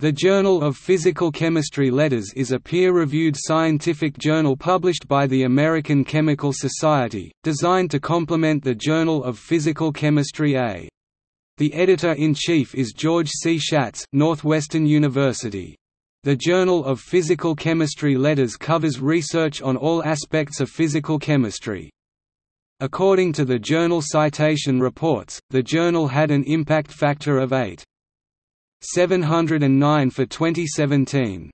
The Journal of Physical Chemistry Letters is a peer-reviewed scientific journal published by the American Chemical Society, designed to complement the Journal of Physical Chemistry A. The editor-in-chief is George C. Schatz, Northwestern University. The Journal of Physical Chemistry Letters covers research on all aspects of physical chemistry. According to the Journal Citation Reports, the journal had an impact factor of 8. 709 for 2017.